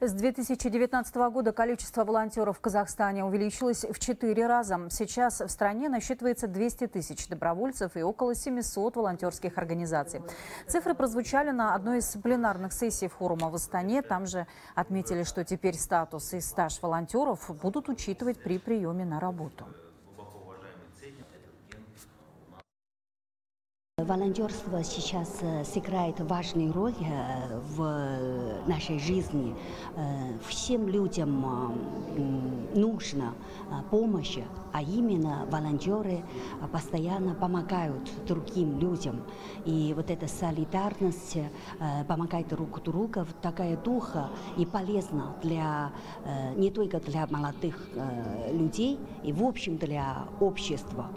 С 2019 года количество волонтеров в Казахстане увеличилось в четыре раза. Сейчас в стране насчитывается 200 тысяч добровольцев и около 700 волонтерских организаций. Цифры прозвучали на одной из пленарных сессий форума в Астане. Там же отметили, что теперь статус и стаж волонтеров будут учитывать при приеме на работу. Волонтерство сейчас э, сыграет важную роль э, в нашей жизни. Э, всем людям нужна помощь, а именно волонтеры постоянно помогают другим людям. И вот эта солидарность помогает друг другу, такая духа и полезна для, не только для молодых людей, и в общем для общества.